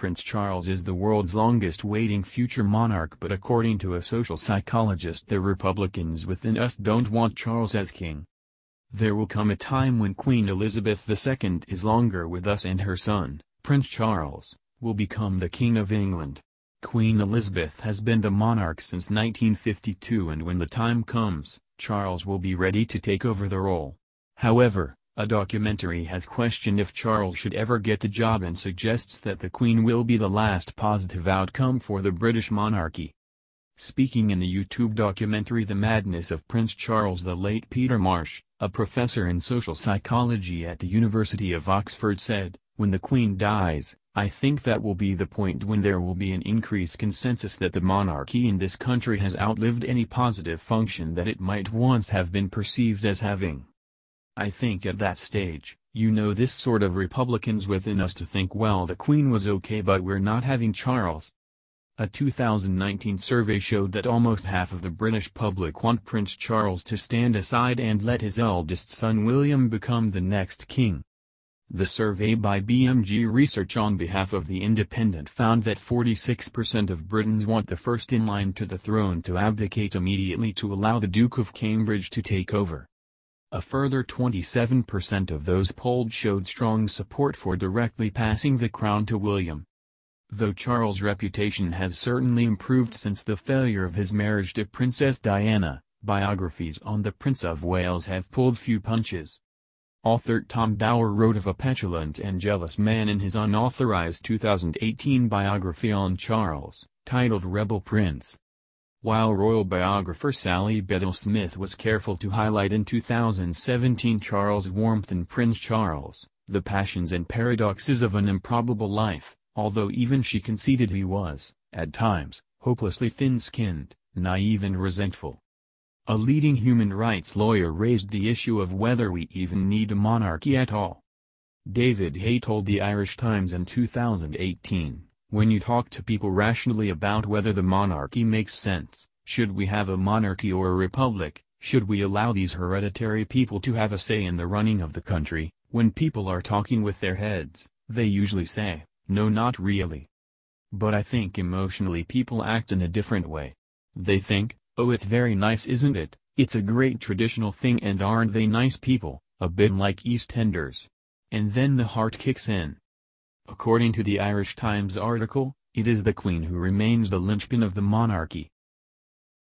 Prince Charles is the world's longest waiting future monarch but according to a social psychologist the Republicans within us don't want Charles as king. There will come a time when Queen Elizabeth II is longer with us and her son, Prince Charles, will become the King of England. Queen Elizabeth has been the monarch since 1952 and when the time comes, Charles will be ready to take over the role. However, a documentary has questioned if Charles should ever get the job and suggests that the Queen will be the last positive outcome for the British monarchy. Speaking in the YouTube documentary The Madness of Prince Charles the late Peter Marsh, a professor in social psychology at the University of Oxford said, when the Queen dies, I think that will be the point when there will be an increased consensus that the monarchy in this country has outlived any positive function that it might once have been perceived as having. I think at that stage, you know this sort of Republicans within us to think well the Queen was okay but we're not having Charles. A 2019 survey showed that almost half of the British public want Prince Charles to stand aside and let his eldest son William become the next king. The survey by BMG Research on behalf of The Independent found that 46% of Britons want the first in line to the throne to abdicate immediately to allow the Duke of Cambridge to take over. A further 27% of those polled showed strong support for directly passing the crown to William. Though Charles' reputation has certainly improved since the failure of his marriage to Princess Diana, biographies on the Prince of Wales have pulled few punches. Author Tom Bower wrote of a petulant and jealous man in his unauthorized 2018 biography on Charles, titled Rebel Prince. While royal biographer Sally Bedell-Smith was careful to highlight in 2017 Charles' warmth and Prince Charles, the passions and paradoxes of an improbable life, although even she conceded he was, at times, hopelessly thin-skinned, naive and resentful. A leading human rights lawyer raised the issue of whether we even need a monarchy at all. David Hay told the Irish Times in 2018. When you talk to people rationally about whether the monarchy makes sense, should we have a monarchy or a republic, should we allow these hereditary people to have a say in the running of the country, when people are talking with their heads, they usually say, no not really. But I think emotionally people act in a different way. They think, oh it's very nice isn't it, it's a great traditional thing and aren't they nice people, a bit like EastEnders. And then the heart kicks in. According to the Irish Times article, it is the Queen who remains the linchpin of the monarchy,